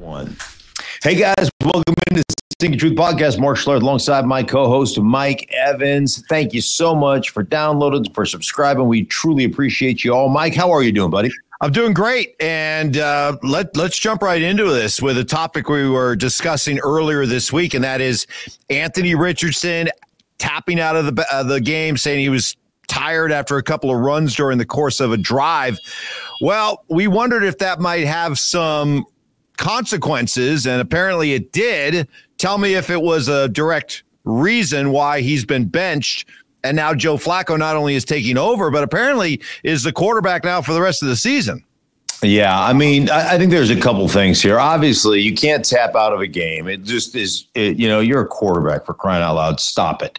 One. Hey guys, welcome into the Stinking Truth Podcast. Mark Schlereth alongside my co-host Mike Evans. Thank you so much for downloading, for subscribing. We truly appreciate you all. Mike, how are you doing, buddy? I'm doing great, and uh, let let's jump right into this with a topic we were discussing earlier this week, and that is Anthony Richardson tapping out of the uh, the game, saying he was tired after a couple of runs during the course of a drive. Well, we wondered if that might have some consequences, and apparently it did. Tell me if it was a direct reason why he's been benched. And now Joe Flacco not only is taking over, but apparently is the quarterback now for the rest of the season. Yeah, I mean, I, I think there's a couple things here. Obviously, you can't tap out of a game. It just is, it, you know, you're a quarterback for crying out loud. Stop it.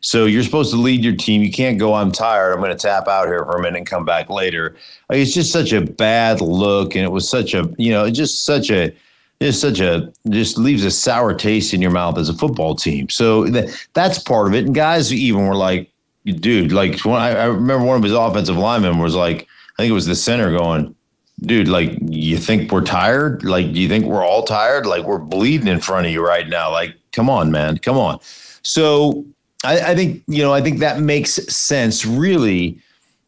So you're supposed to lead your team. You can't go, I'm tired. I'm going to tap out here for a minute and come back later. Like, it's just such a bad look. And it was such a, you know, just such a, just such a, just leaves a sour taste in your mouth as a football team. So that, that's part of it. And guys even were like, dude, like when I, I remember one of his offensive linemen was like, I think it was the center going, dude, like, you think we're tired? Like, do you think we're all tired? Like, we're bleeding in front of you right now. Like, come on, man, come on. So I, I, think you know I think that makes sense. Really,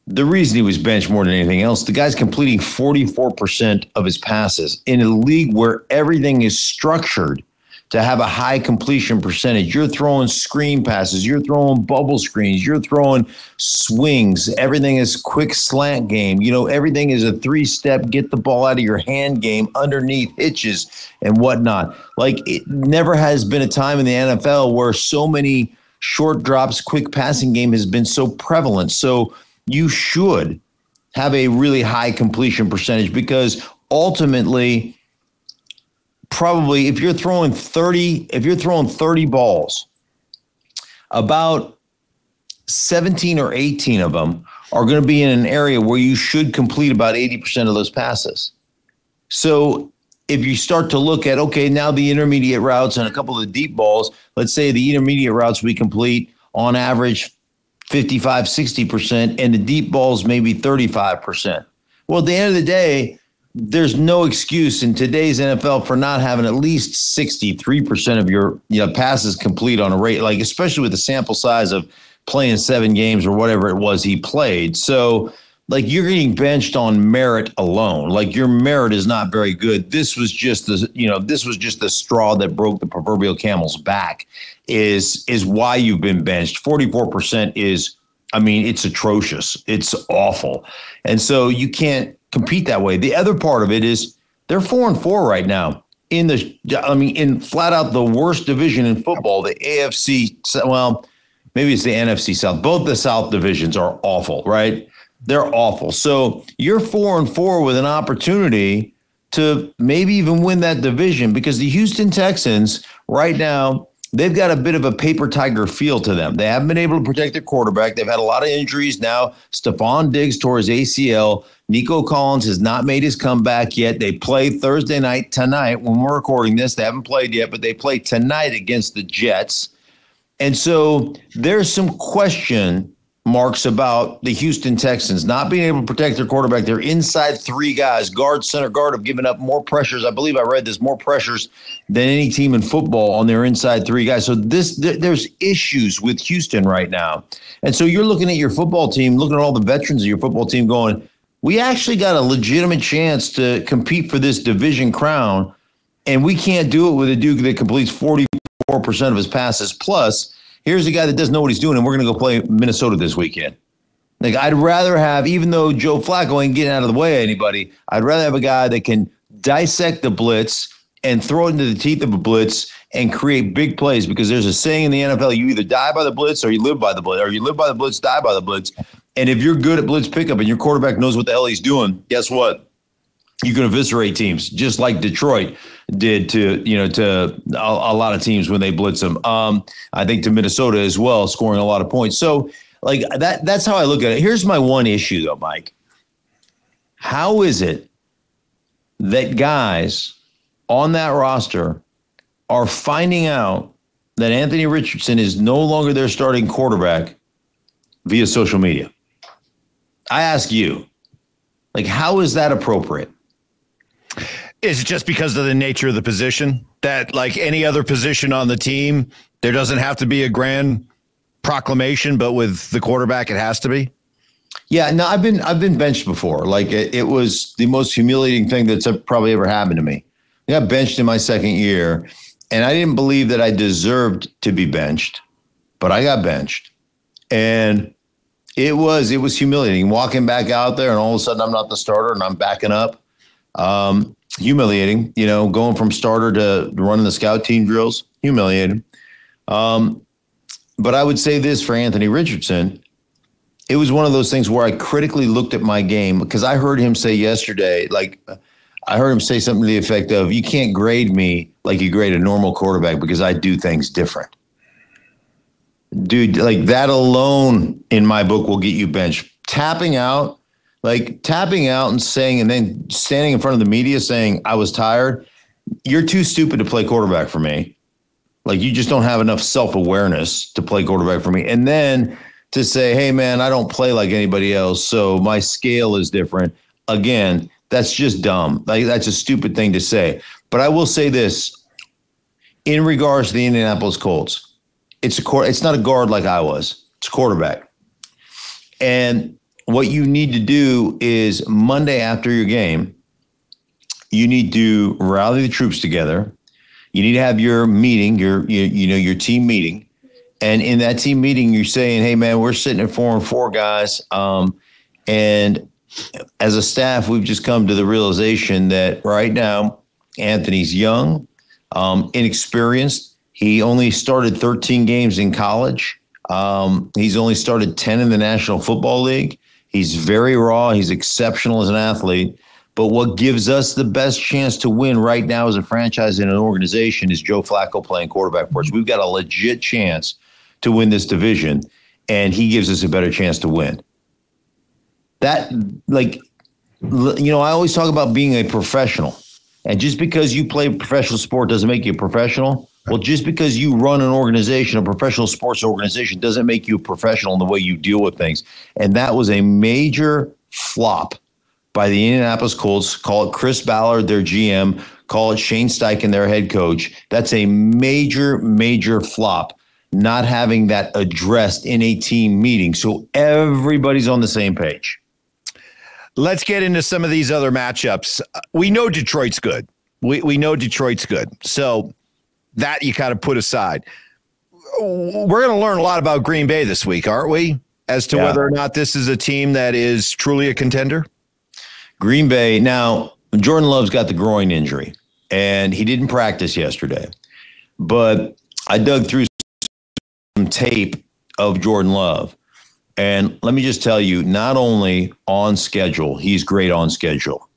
the reason he was benched more than anything else, the guy's completing 44% of his passes in a league where everything is structured to have a high completion percentage. You're throwing screen passes, you're throwing bubble screens, you're throwing swings. Everything is quick slant game. You know, everything is a three step, get the ball out of your hand game underneath hitches and whatnot. Like it never has been a time in the NFL where so many short drops, quick passing game has been so prevalent. So you should have a really high completion percentage because ultimately, probably if you're throwing 30, if you're throwing 30 balls, about 17 or 18 of them are going to be in an area where you should complete about 80% of those passes. So if you start to look at okay now the intermediate routes and a couple of the deep balls let's say the intermediate routes we complete on average 55 60% and the deep balls maybe 35% well at the end of the day there's no excuse in today's NFL for not having at least 63% of your you know, passes complete on a rate like especially with the sample size of playing seven games or whatever it was he played. So like you're getting benched on merit alone. Like your merit is not very good. This was just the you know this was just the straw that broke the proverbial camel's back. Is is why you've been benched. Forty four percent is. I mean, it's atrocious. It's awful, and so you can't compete that way. The other part of it is they're four and four right now in the. I mean, in flat out the worst division in football, the AFC. Well, maybe it's the NFC South. Both the South divisions are awful, right? They're awful. So you're four and four with an opportunity to maybe even win that division because the Houston Texans right now they've got a bit of a paper tiger feel to them. They haven't been able to protect their quarterback. They've had a lot of injuries now. Stefon Diggs tore his ACL. Nico Collins has not made his comeback yet. They play Thursday night tonight when we're recording this. They haven't played yet, but they play tonight against the Jets. And so there's some question marks about the Houston Texans not being able to protect their quarterback. Their inside three guys, guard, center, guard, have given up more pressures. I believe I read this more pressures than any team in football on their inside three guys. So this th- there's issues with Houston right now, and so you're looking at your football team, looking at all the veterans of your football team, going, we actually got a legitimate chance to compete for this division crown, and we can't do it with a Duke that completes 44 percent of his passes plus Here's a guy that doesn't know what he's doing, and we're going to go play Minnesota this weekend. Like I'd rather have, even though Joe Flacco ain't getting out of the way of anybody, I'd rather have a guy that can dissect the blitz and throw it into the teeth of a blitz and create big plays. Because there's a saying in the NFL: you either die by the blitz or you live by the blitz, or you live by the blitz, die by the blitz. And if you're good at blitz pickup and your quarterback knows what the hell he's doing, guess what? You can eviscerate teams, just like Detroit did to you know to a, a lot of teams when they blitz them. Um, I think to Minnesota as well, scoring a lot of points. So like that that's how I look at it. Here's my one issue though, Mike. How is it that guys on that roster are finding out that Anthony Richardson is no longer their starting quarterback via social media? I ask you, like, how is that appropriate? Is it just because of the nature of the position that, like any other position on the team, there doesn't have to be a grand proclamation, but with the quarterback, it has to be? Yeah, no, I've been I've been benched before. Like it, it was the most humiliating thing that's probably ever happened to me. I got benched in my second year, and I didn't believe that I deserved to be benched, but I got benched, and it was it was humiliating walking back out there, and all of a sudden I'm not the starter, and I'm backing up. Um, humiliating, you know, going from starter to running the scout team drills, humiliating. Um, but I would say this for Anthony Richardson it was one of those things where I critically looked at my game because I heard him say yesterday, like I heard him say something to the effect of, "You can't grade me like you grade a normal quarterback because I do things different." Dude, like that alone in my book will get you benched. Tapping out, like tapping out and saying, and then standing in front of the media saying, "I was tired." You're too stupid to play quarterback for me. Like you just don't have enough self awareness to play quarterback for me. And then to say, hey, man, I don't play like anybody else. So my scale is different. Again, that's just dumb. Like, that's a stupid thing to say. But I will say this in regards to the Indianapolis Colts, it's a it's not a guard like I was. It's a quarterback. And what you need to do is Monday after your game, you need to rally the troops together. You need to have your meeting, your you, know your team meeting, and in that team meeting, you're saying, "Hey, man, we're sitting at four and four guys, um, and as a staff, we've just come to the realization that right now, Anthony's young, um, inexperienced. He only started 13 games in college. Um, he's only started 10 in the National Football League. He's very raw. He's exceptional as an athlete. But what gives us the best chance to win right now as a franchise and an organization is Joe Flacco playing quarterback for us. We've got a legit chance to win this division, and he gives us a better chance to win. That, like, you know, I always talk about being a professional. And just because you play professional sport doesn't make you a professional. Well, just because you run an organization, a professional sports organization, doesn't make you a professional in the way you deal with things. And that was a major flop by the Indianapolis Colts. Call it Chris Ballard, their GM. Call it Shane Steichen, their head coach. That's a major, major flop not having that addressed in a team meeting. So everybody's on the same page. Let's get into some of these other matchups. We know Detroit's good. We, we know Detroit's good. So that you kind of put aside. We're going to learn a lot about Green Bay this week, aren't we? As to yeah. whether or not this is a team that is truly a contender. Green Bay. Now, Jordan Love's got the groin injury and he didn't practice yesterday. But I dug through some tape of Jordan Love. And let me just tell you, not only on schedule, he's great on schedule.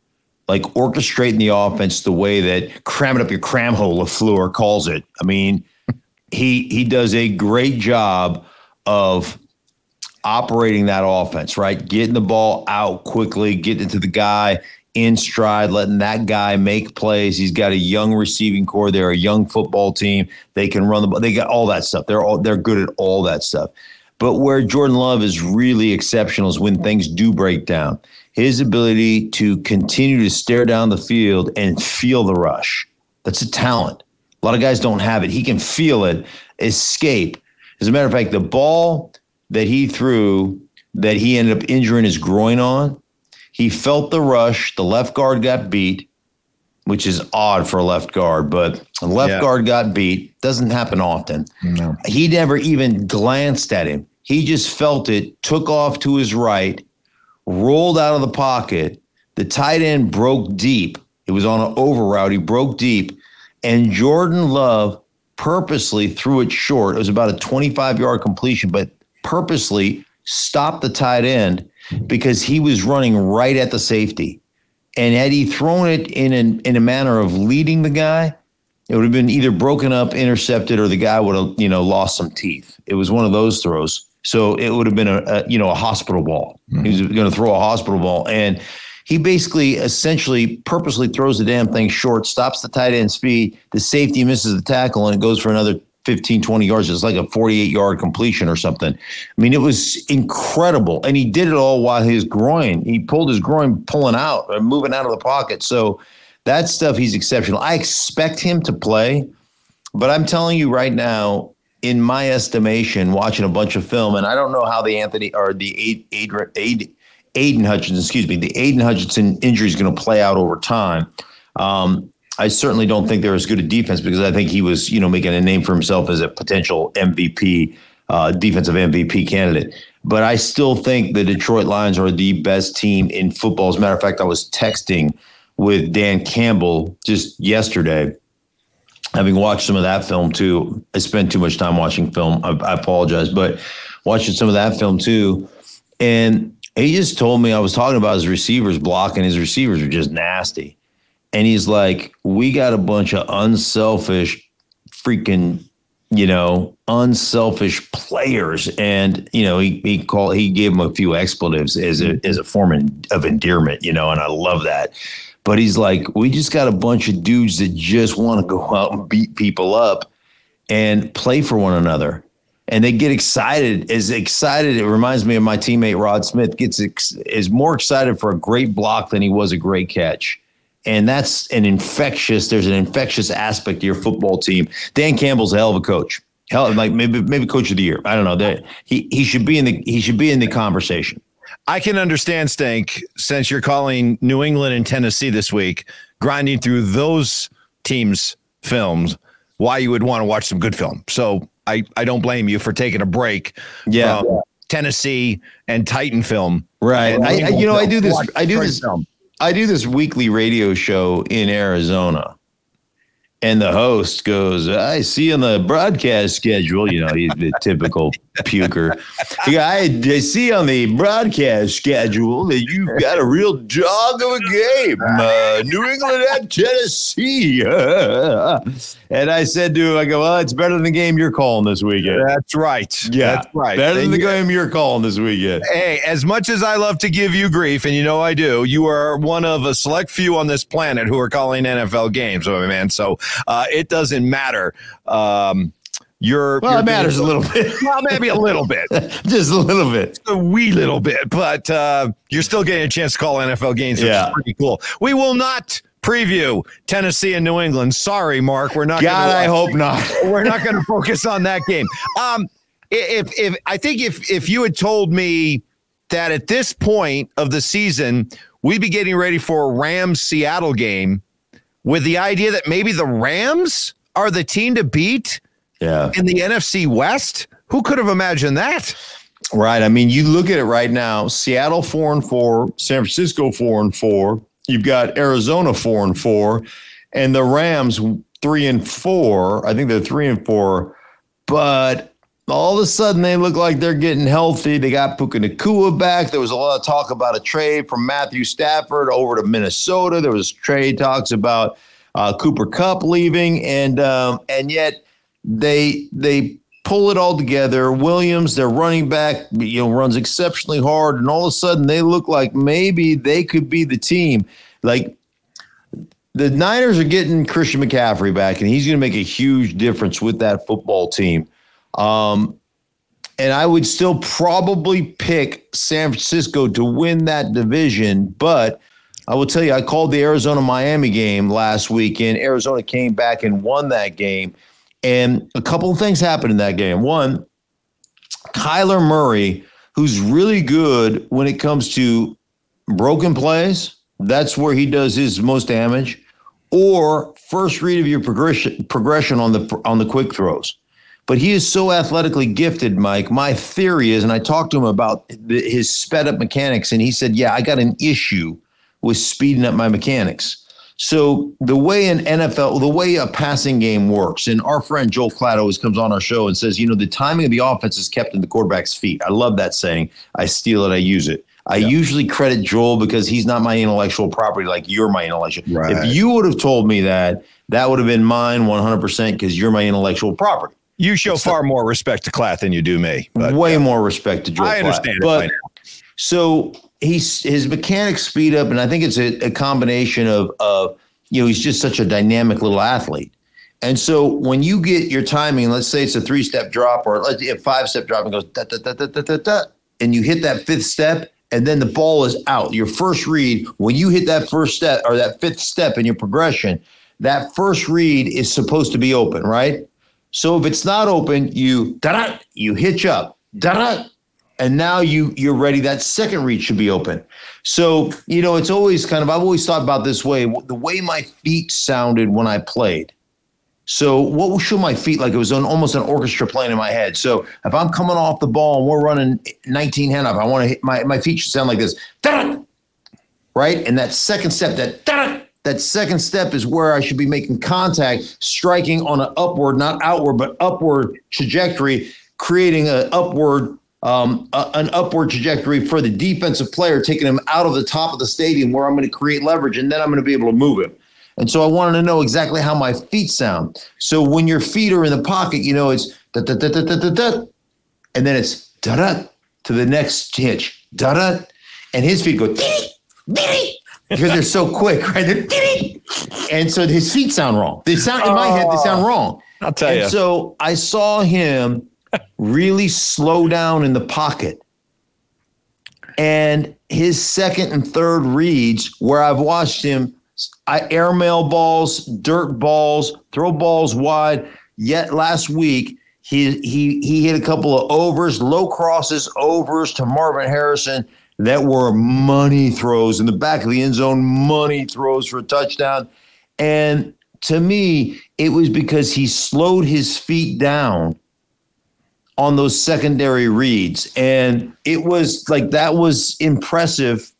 Like orchestrating the offense the way that cramming up your cram hole, LaFleur calls it. I mean, he he does a great job of operating that offense, right? Getting the ball out quickly, getting it to the guy in stride, letting that guy make plays. He's got a young receiving corps. They're a young football team. They can run the ball. They got all that stuff. They're all they're good at all that stuff. But where Jordan Love is really exceptional is when things do break down. His ability to continue to stare down the field and feel the rush. That's a talent. A lot of guys don't have it. He can feel it, escape. As a matter of fact, the ball that he threw that he ended up injuring his groin on, he felt the rush. The left guard got beat, which is odd for a left guard, but the left yeah. guard got beat. Doesn't happen often. No. He never even glanced at him. He just felt it, took off to his right, rolled out of the pocket. The tight end broke deep. It was on an over route. He broke deep, and Jordan Love purposely threw it short. It was about a 25 yard completion, but purposely stopped the tight end because he was running right at the safety. And had he thrown it in an, in a manner of leading the guy, it would have been either broken up, intercepted, or the guy would have you know lost some teeth. It was one of those throws. So it would have been a, a you know a hospital ball. Mm-hmm. He was going to throw a hospital ball, and he basically essentially purposely throws the damn thing short, stops the tight end speed, The safety misses the tackle, and it goes for another 15, 20 yards. It's like a 48 yard completion or something. I mean, it was incredible. And he did it all while his groin, he pulled his groin pulling out and moving out of the pocket. So that stuff, he's exceptional. I expect him to play, but I'm telling you right now, in my estimation, watching a bunch of film, and I don't know how the Anthony or the Aiden, Aidan, Aidan Hutchinson, excuse me, the Aidan Hutchinson injury is going to play out over time. Um, I certainly don't think they're as good a defense because I think he was, you know, making a name for himself as a potential MVP, uh, defensive MVP candidate. But I still think the Detroit Lions are the best team in football. As a matter of fact, I was texting with Dan Campbell just yesterday, having watched some of that film too. I spent too much time watching film. I, I apologize, but watching some of that film too. And he just told me I was talking about his receivers blocking. His receivers are just nasty. And he's like, we got a bunch of unselfish, freaking, you know, unselfish players. And, you know, he, he called, he gave him a few expletives as a, as a form of endearment, you know, and I love that. But he's like, we just got a bunch of dudes that just want to go out and beat people up and play for one another. And they get excited, as excited. It reminds me of my teammate Rod Smith gets ex, is more excited for a great block than he was a great catch and that's an infectious. There's an infectious aspect to your football team. Dan Campbell's a hell of a coach. Hell, like maybe maybe coach of the year. I don't know. That he he should be in the he should be in the conversation. I can understand Stank since you're calling New England and Tennessee this week, grinding through those teams' films, why you would want to watch some good film. So I I don't blame you for taking a break. Yeah. Tennessee and Titan film. Right. I, I, you know, I do this. I do this. Film. I do this weekly radio show in Arizona. And the host goes, I see on the broadcast schedule, you know, he's the typical puker. I, I see on the broadcast schedule that you've got a real dog of a game. Uh, New England at Tennessee. and I said to him, I go, well, it's better than the game you're calling this weekend. That's right. Yeah. That's right. Better than the game you're calling this weekend. Hey, as much as I love to give you grief, and you know I do, you are one of a select few on this planet who are calling NFL games, my man. So uh, it doesn't matter. Um, you're well, it matters a little bit. well, maybe a little bit, just a little bit, a wee little bit, but uh, you're still getting a chance to call NFL games, which yeah. is pretty cool. We will not preview Tennessee and New England. Sorry, Mark, we're not. Gonna God, I hope not. we're not going to focus on that game. Um, if if I think if if you had told me that at this point of the season we'd be getting ready for a Rams Seattle game with the idea that maybe the Rams are the team to beat yeah. in the NFC West? Who could have imagined that? Right. I mean, you look at it right now Seattle four and four, San Francisco four and four. You've got Arizona four and four, and the Rams three and four. I think they're three and four, but all of a sudden they look like they're getting healthy. They got Puka Nacua back. There was a lot of talk about a trade from Matthew Stafford over to Minnesota. There was trade talks about uh, Cooper Kupp leaving, and um, and yet they they pull it all together. Williams, their running back, you know, runs exceptionally hard, and all of a sudden they look like maybe they could be the team. Like the Niners are getting Christian McCaffrey back, and he's going to make a huge difference with that football team. Um, and I would still probably pick San Francisco to win that division. But I will tell you, I called the Arizona Miami game last weekend. Arizona came back and won that game. And a couple of things happened in that game. One, Kyler Murray, who's really good when it comes to broken plays, that's where he does his most damage, or first read of your progression progression on the on the quick throws. But he is so athletically gifted, Mike. My theory is, and I talked to him about his sped up mechanics, and he said, Yeah, I got an issue with speeding up my mechanics. So the way an NFL, the way a passing game works, and our friend Joel Klatt always comes on our show and says, you know, the timing of the offense is kept in the quarterback's feet. I love that saying. I steal it, I use it. I yeah. usually credit Joel because he's not my intellectual property like you're my intellectual. Right. If you would have told me that, that would have been mine 100% because you're my intellectual property. You show it's far more respect to Klatt than you do me. But, way uh, more respect to Joel. I understand Klatt. But so he's his mechanics speed up, and I think it's a, a combination of of you know he's just such a dynamic little athlete. And so when you get your timing, let's say it's a three step drop or let's a five step drop and goes da, da, da, da, da, da, da, and you hit that fifth step and then the ball is out. Your first read, when you hit that first step or that fifth step in your progression, that first read is supposed to be open, right? So if it's not open, you da you hitch up, da and now you you're ready. That second reach should be open. So you know, it's always kind of I've always thought about this way. The way my feet sounded when I played so what should my feet like? It was an, almost an orchestra playing in my head. So if I'm coming off the ball and we're running 19 hand up, I want to hit my, my feet should sound like this. Right? And that second step, that that second step is where I should be making contact, striking on an upward, not outward, but upward trajectory, creating an upward um, a, an upward trajectory for the defensive player, taking him out of the top of the stadium where I'm going to create leverage, and then I'm going to be able to move him. And so I wanted to know exactly how my feet sound. So when your feet are in the pocket, you know, it's da da da da da da da, and then it's da da to the next hitch, da da, and his feet go dee because they're so quick, right? They're dee and so his feet sound wrong. They sound in my head, they sound wrong. I'll tell and you. So I saw him really slow down in the pocket. And his second and third reads, where I've watched him I airmail balls, dirt balls, throw balls wide. Yet last week he he he hit a couple of overs, low crosses, overs to Marvin Harrison that were money throws in the back of the end zone, money throws for a touchdown. And to me, it was because he slowed his feet down on those secondary reads. And it was like that was impressive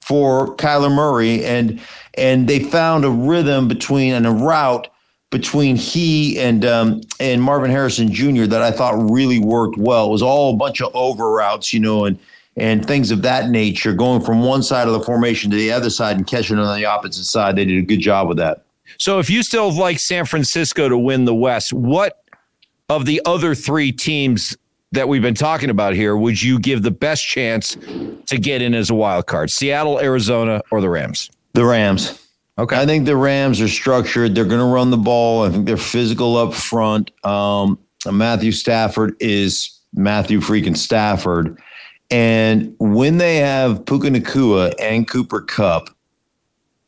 for Kyler Murray. And and they found a rhythm between and a route between he and um, and Marvin Harrison Jr. that I thought really worked well. It was all a bunch of over routes, you know, and and things of that nature, going from one side of the formation to the other side and catching on the opposite side. They did a good job with that. So, if you still like San Francisco to win the West, what of the other three teams that we've been talking about here would you give the best chance to get in as a wild card? Seattle, Arizona, or the Rams? The Rams. Okay. I think the Rams are structured. They're going to run the ball. I think they're physical up front. Um, Matthew Stafford is Matthew freaking Stafford. And when they have Puka Nacua and Cooper Kupp,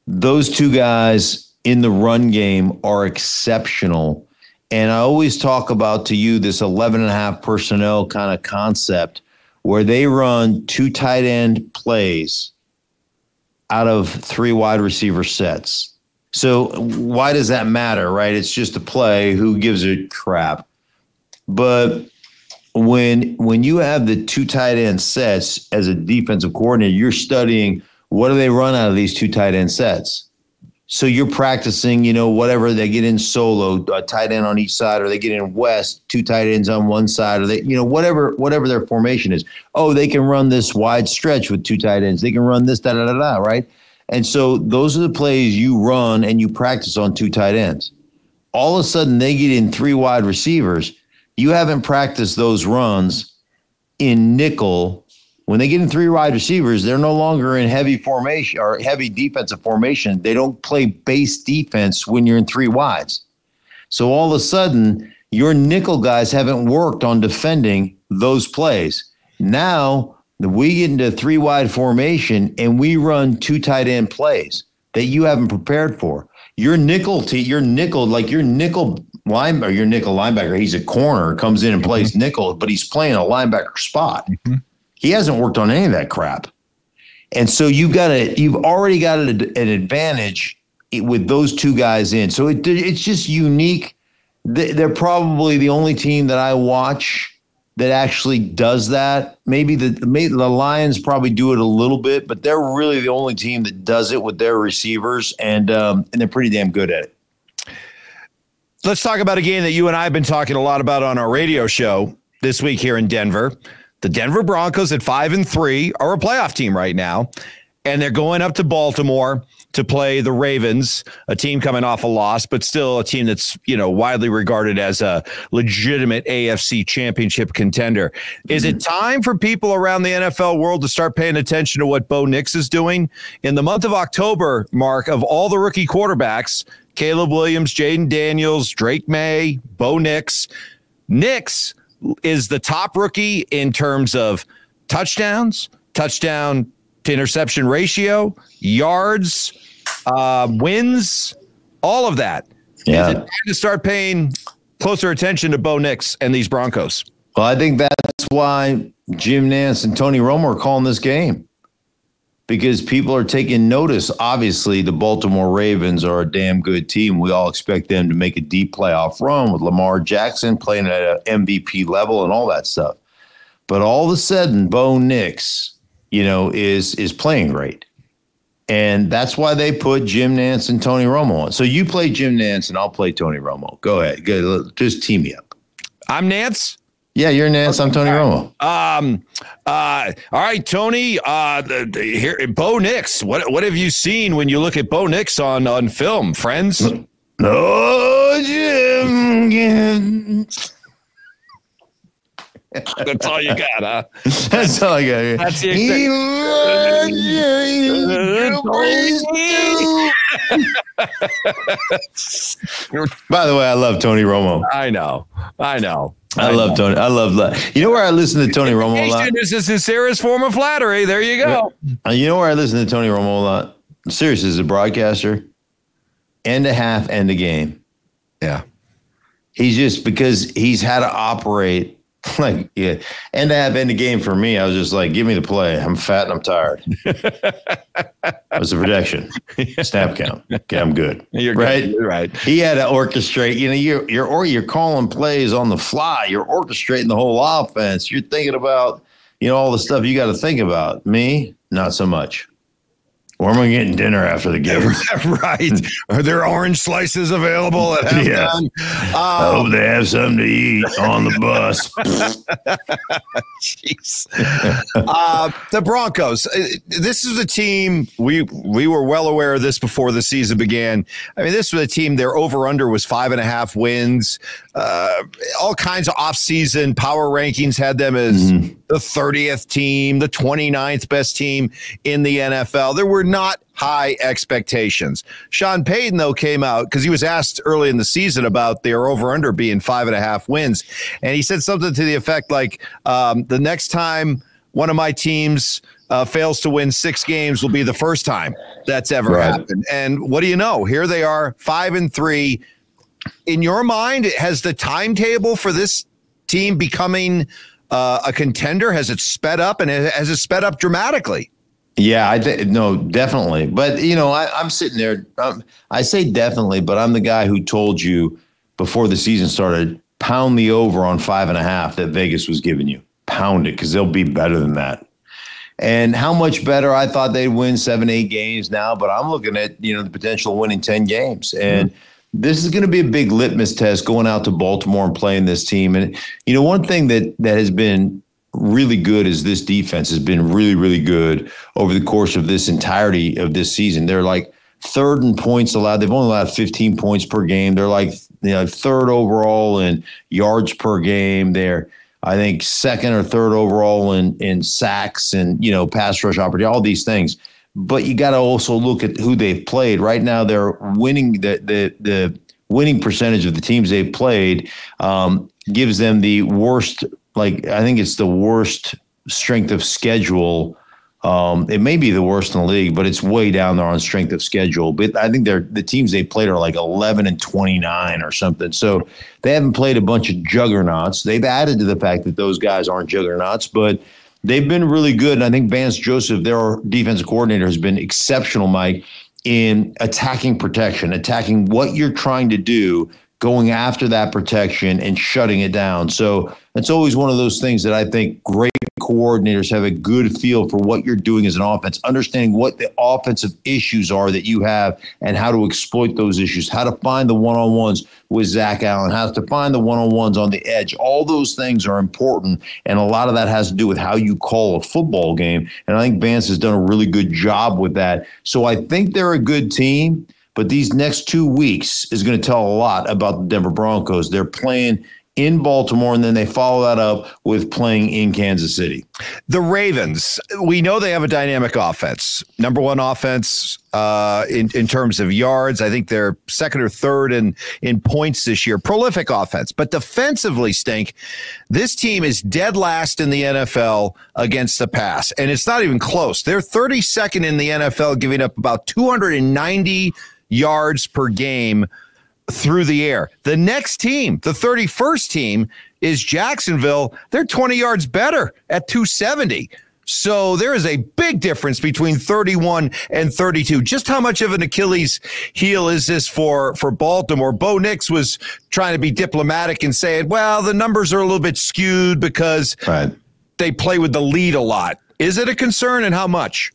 those two guys in the run game are exceptional. And I always talk about to you this 11 and a half personnel kind of concept where they run two tight end plays out of three wide receiver sets. So why does that matter, right? It's just a play. Who gives a crap? But when when you have the two tight end sets as a defensive coordinator, you're studying what do they run out of these two tight end sets. So you're practicing, you know, whatever they get in solo, a tight end on each side, or they get in west, two tight ends on one side, or they, you know, whatever whatever their formation is. Oh, they can run this wide stretch with two tight ends. They can run this, da da da da, right? And so those are the plays you run and you practice on two tight ends. All of a sudden, they get in three wide receivers. You haven't practiced those runs in nickel when they get in three wide receivers, they're no longer in heavy formation or heavy defensive formation. They don't play base defense when you're in three wides. So all of a sudden, your nickel guys haven't worked on defending those plays. Now we get into three wide formation and we run two tight end plays that you haven't prepared for. Your nickel, t- your nickel, like your nickel line or your nickel linebacker, he's a corner, comes in and plays mm-hmm. nickel, but he's playing a linebacker spot. Mm-hmm. He hasn't worked on any of that crap. And so you've got a you've already got an, an advantage with those two guys in. So it, it's just unique. They're probably the only team that I watch that actually does that. Maybe the maybe the Lions probably do it a little bit, but they're really the only team that does it with their receivers, and um, and they're pretty damn good at it. Let's talk about a game that you and I have been talking a lot about on our radio show this week here in Denver. The Denver Broncos at five and three are a playoff team right now, and they're going up to Baltimore to play the Ravens, a team coming off a loss, but still a team that's you know widely regarded as a legitimate AFC championship contender. Is it mm-hmm. time for people around the NFL world to start paying attention to what Bo Nix is doing? In the month of October, Mark, of all the rookie quarterbacks, Caleb Williams, Jayden Daniels, Drake Maye, Bo Nix, Nix is the top rookie in terms of touchdowns, touchdown to interception ratio, yards, uh, wins, all of that. Yeah. Is it time to start paying closer attention to Bo Nix and these Broncos? Well, I think that's why Jim Nantz and Tony Romo are calling this game because people are taking notice. Obviously, the Baltimore Ravens are a damn good team. We all expect them to make a deep playoff run with Lamar Jackson playing at an MVP level and all that stuff. But all of a sudden, Bo Nix, you know, is is playing great. And that's why they put Jim Nantz and Tony Romo on. So you play Jim Nantz and I'll play Tony Romo. Go ahead. Good. Just team me up. I'm Nantz. Yeah, you're Nantz. I'm Tony Romo. Um. Uh. All right, Tony. Uh. The, the, here, Bo Nix. What What have you seen when you look at Bo Nix on on film, friends? No, Jim. That's all you got, huh? That's all I got. That's the He. By the way, I love Tony Romo. I know. I know. I, love Tony. I love. That. You know where I listen to Tony Romo a lot. This is the sincerest form of flattery. There you go. You know where I listen to Tony Romo a lot. Serious as a broadcaster, end a half, end a game. Yeah. He's just because he's had to operate like yeah, end a half, end a game for me. I was just like, give me the play. I'm fat and I'm tired. it was the protection? Snap count. Okay, I'm good. You're right. Good. You're right. He had to orchestrate. You know, you're you're or you're calling plays on the fly. You're orchestrating the whole offense. You're thinking about you know all the stuff you got to think about. Me, not so much. Where am I getting dinner after the game? right. Are there orange slices available at halftime? Yeah. Um, I hope they have something to eat on the bus. Jeez. uh, the Broncos. uh, This is a team we we were well aware of this before the season began. I mean, this was a team. Their over under was five and a half wins. Uh, all kinds of offseason power rankings had them as the 30th team, the 29th best team in the NFL. There were not high expectations. Sean Payton, though, came out because he was asked early in the season about their over under being five and a half wins. And he said something to the effect like, um, the next time one of my teams uh, fails to win six games will be the first time that's ever Right. happened. And what do you know? Here they are, five and three. In your mind, has the timetable for this team becoming uh, a contender has it sped up and has it sped up dramatically? Yeah, I think no, definitely. But you know, I, I'm sitting there. Um, I say definitely, but I'm the guy who told you before the season started, pound the over on five and a half that Vegas was giving you. Pound it because they'll be better than that. And how much better? I thought they'd win seven, eight games now, but I'm looking at you know the potential of winning ten games and. This is going to be a big litmus test going out to Baltimore and playing this team. And you know, one thing that that has been really good is this defense has been really, really good over the course of this entirety of this season. They're like third in points allowed. They've only allowed 15 points per game. They're like you know, third overall in yards per game. They're I think second or third overall in in sacks and you know pass rush opportunity, all these things. But you got to also look at who they've played. Right now, they're winning the the the winning percentage of the teams they've played um, gives them the worst. Like I think it's the worst strength of schedule. Um, it may be the worst in the league, but it's way down there on strength of schedule. But I think they're the teams they played are like 11 and 29 or something. So they haven't played a bunch of juggernauts. They've added to the fact that those guys aren't juggernauts, but they've been really good. And I think Vance Joseph, their defensive coordinator, has been exceptional, Mike, in attacking protection, attacking what you're trying to do, going after that protection and shutting it down. So it's always one of those things that I think great coordinators have a good feel for what you're doing as an offense, understanding what the offensive issues are that you have and how to exploit those issues, how to find the one on ones with Zach Allen, how to find the one on ones on the edge. All those things are important. And a lot of that has to do with how you call a football game. And I think Vance has done a really good job with that. So I think they're a good team. But these next two weeks is going to tell a lot about the Denver Broncos. They're playing in Baltimore, and then they follow that up with playing in Kansas City. The Ravens, we know they have a dynamic offense. Number one offense uh, in in terms of yards. I think they're second or third in in points this year. Prolific offense, but defensively, stink. This team is dead last in the NFL against the pass, and it's not even close. They're 32nd in the NFL, giving up about 290 yards per game through the air. The next team, the 31st team, is Jacksonville. They're 20 yards better at 270. So there is a big difference between 31 and 32. Just how much of an Achilles heel is this for for Baltimore? Bo Nix was trying to be diplomatic and saying, "Well, the numbers are a little bit skewed because right. they play with the lead a lot." Is it a concern, and how much?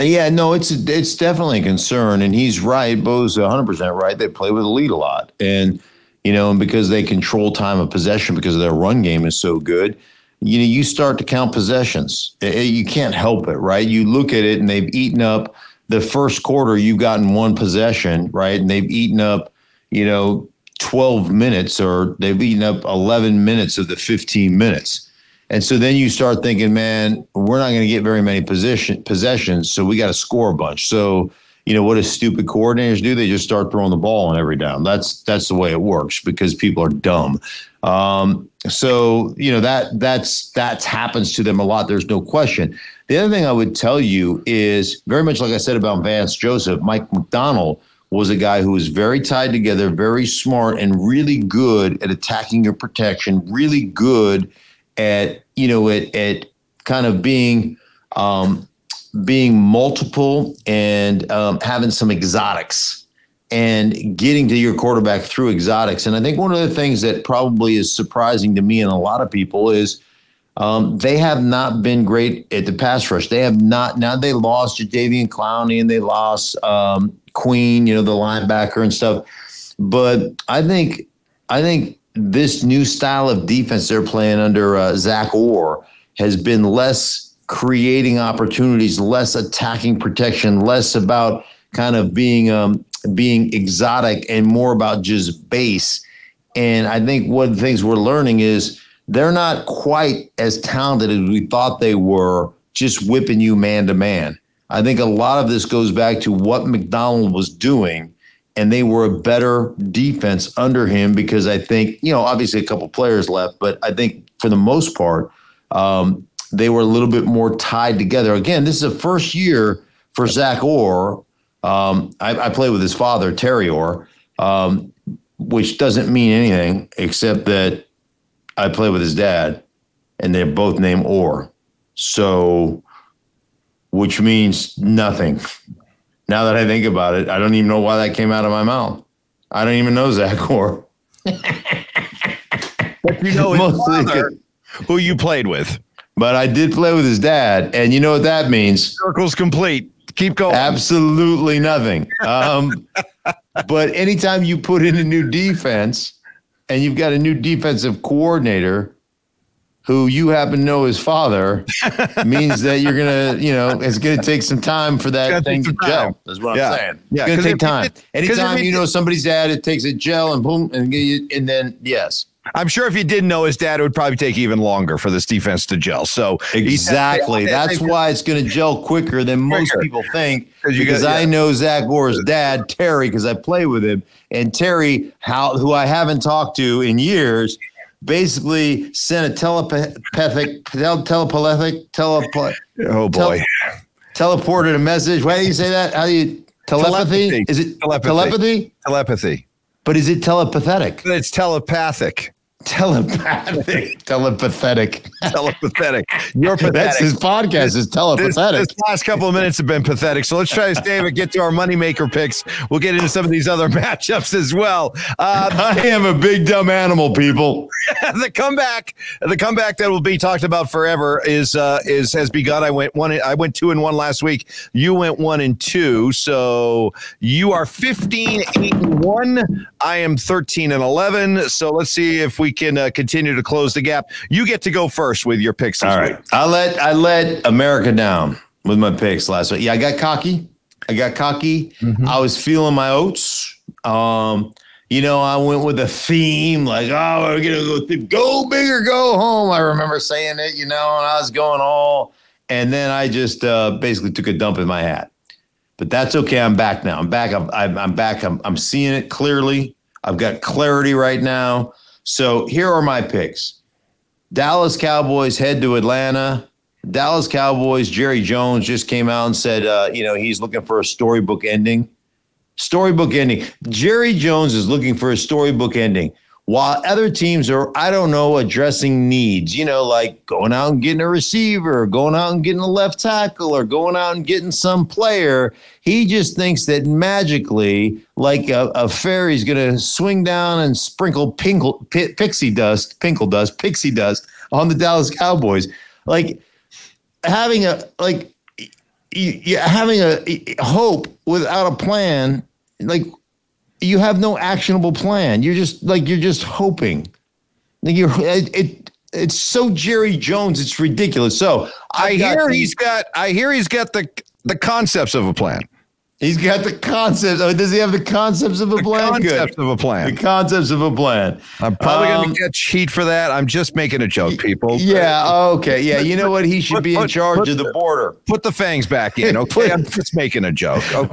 Yeah, no, it's it's definitely a concern, and he's right. Bo's 100 percent right. They play with the lead a lot, and you know, and because they control time of possession because their run game is so good, you know, you start to count possessions. Eh, eh, you can't help it, right? You look at it, and they've eaten up the first quarter. You've gotten one possession, right, and they've eaten up, you know, 12 minutes, or they've eaten up 11 minutes of the 15 minutes and so then you start thinking, man, we're not going to get very many position possessions, so we got to score a bunch. So, you know, what do stupid coordinators do? They just start throwing the ball on every down. That's that's the way it works because people are dumb. Um, so, you know, that that's that happens to them a lot. There's no question. The other thing I would tell you is very much like I said about Vance Joseph, Mike Macdonald was a guy who was very tied together, very smart, and really good at attacking your protection, really good at you know at, at kind of being um, being multiple and um, having some exotics and getting to your quarterback through exotics. And I think one of the things that probably is surprising to me and a lot of people is um, they have not been great at the pass rush. They have not. Now they lost Jadeveon Clowney and they lost um, Queen, you know, the linebacker and stuff. But I think I think this new style of defense they're playing under uh, Zach Orr has been less creating opportunities, less attacking protection, less about kind of being um, being exotic and more about just base. And I think one of the things we're learning is they're not quite as talented as we thought they were, just whipping you man to man. I think a lot of this goes back to what Macdonald was doing and they were a better defense under him because I think, you know, obviously a couple players left, but I think for the most part, um, they were a little bit more tied together. Again, this is the first year for Zach Orr. Um, I, I played with his father, Terry Orr, um, which doesn't mean anything except that I play with his dad, and they're both named Orr. So, which means nothing now that I think about it, I don't even know why that came out of my mouth. I don't even know Zach Orr. but you know his father, who you played with. But I did play with his dad, and you know what that means? Circle's complete. Keep going. Absolutely nothing. Um, but anytime you put in a new defense, and you've got a new defensive coordinator, who you happen to know his father means that you're gonna, you know, it's gonna take some time for that thing to gel. That's what yeah. I'm saying. Yeah, it's gonna take time. Anytime you know somebody's dad, it takes a gel and boom, and and then yes. I'm sure if you didn't know his dad, it would probably take even longer for this defense to gel. So exactly, that's why it's going to gel quicker than most quicker. people think. Because got, yeah. I know Zach Orr's dad, Terry, because I play with him, and Terry, how who I haven't talked to in years, basically sent a telepathic, tel- telepathic, telepa- oh boy, tel- teleported a message. Why do you say that? How do you telepathy? telepathy. Is it telepathy? Telepathy. Telepathy. But is it telepathetic? It's telepathic. Telepathic, telepathetic, telepathetic. You're pathetic. That's his podcast. Is telepathetic. This, this, last couple of minutes have been pathetic. So let's try to stay and get to our moneymaker picks. We'll get into some of these other matchups as well. Uh, I am a big dumb animal, people. the comeback, the comeback that will be talked about forever is uh, is has begun. I went one. I went two and one last week. You went one and two. So you are 15, 8 and one. I am 13 and 11. So let's see if we can uh, continue to close the gap. You get to go first with your picks. All right. Week. I let I let America down with my picks last week. Yeah, I got cocky. I got cocky. Mm-hmm. I was feeling my oats. Um, you know, I went with a theme like, oh, we're gonna go th- go big or go home. I remember saying it, you know, and I was going all, and then I just uh, basically took a dump in my hat. But that's okay. I'm back now. I'm back. I'm, I'm, I'm back. I'm, I'm seeing it clearly. I've got clarity right now. So here are my picks. Dallas Cowboys head to Atlanta. Dallas Cowboys, Jerry Jones just came out and said, uh, you know, he's looking for a storybook ending. Storybook ending. Jerry Jones is looking for a storybook ending. While other teams are, I don't know, addressing needs, you know, like going out and getting a receiver, going out and getting a left tackle, or going out and getting some player, he just thinks that magically, like a, a fairy's going to swing down and sprinkle pinkle, p- pixie dust, pinkle dust, pixie dust on the Dallas Cowboys. Like having a, like, you, having a hope without a plan, like you have no actionable plan. You're just like you're just hoping. Like you're it, it it's so Jerry Jones. It's ridiculous. So I've i hear he's got. I hear he's got the the concepts of a plan. He's got the concepts. Oh, does he have the concepts of a the plan? Concepts Good. of a plan. The concepts of a plan. I'm probably um, going to get heat for that. I'm just making a joke, people. Yeah. Okay. Yeah. You know what? He should put, be in charge put, of the border. Put the fangs back in. Okay. I'm just making a joke. Okay.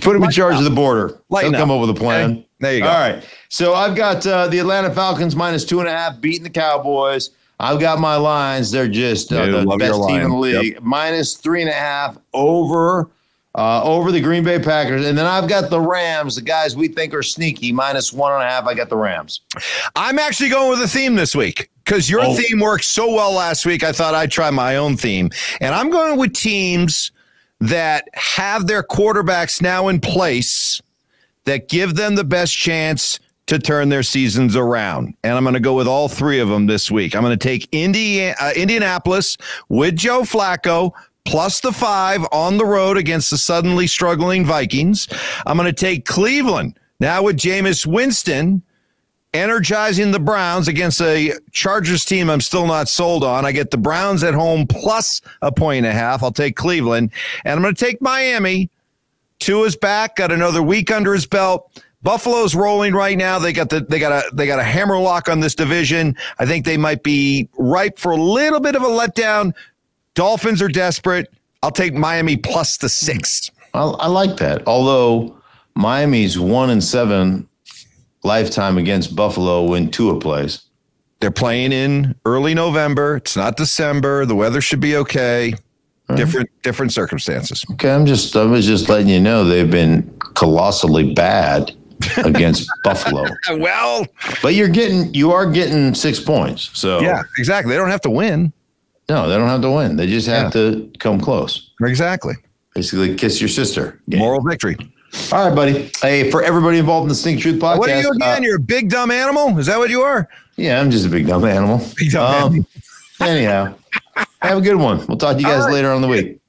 Put him in charge of the border. Lighten He'll come up with a plan. Okay. There you go. All right. So I've got uh, the Atlanta Falcons minus two and a half beating the Cowboys. I've got my Lions. They're just uh, the best team in the league. Yep. Minus three and a half over uh, over the Green Bay Packers. And then I've got the Rams, the guys we think are sneaky, minus one and a half. I got the Rams. I'm actually going with a theme this week because your oh. theme worked so well last week. I thought I'd try my own theme. And I'm going with teams that have their quarterbacks now in place that give them the best chance to turn their seasons around. And I'm going to go with all three of them this week. I'm going to take Indiana, uh, Indianapolis with Joe Flacco plus the five on the road against the suddenly struggling Vikings. I'm going to take Cleveland now with Jameis Winston energizing the Browns against a Chargers team I'm still not sold on. I get the Browns at home plus a point and a half. I'll take Cleveland. And I'm going to take Miami. Tua's back, got another week under his belt. Buffalo's rolling right now. They got the they got a they got a hammer lock on this division. I think they might be ripe for a little bit of a letdown. Dolphins are desperate. I'll take Miami plus the six. I, I like that. Although Miami's one and seven lifetime against Buffalo when Tua plays. They're playing in early November. It's not December. The weather should be okay. Right. Different different circumstances. Okay, I'm just I was just letting you know they've been colossally bad against Buffalo. Well, but you're getting you are getting six points. So yeah, exactly. They don't have to win. No, they don't have to win. They just have yeah. to come close. Exactly. Basically, kiss your sister. Moral victory. All right, buddy. Hey, for everybody involved in the Stink Truth podcast. What are you again? Uh, You're a big dumb animal? Is that what you are? Yeah, I'm just a big dumb animal. Big dumb um, animal. anyhow, have a good one. We'll talk to you guys right. later on the week.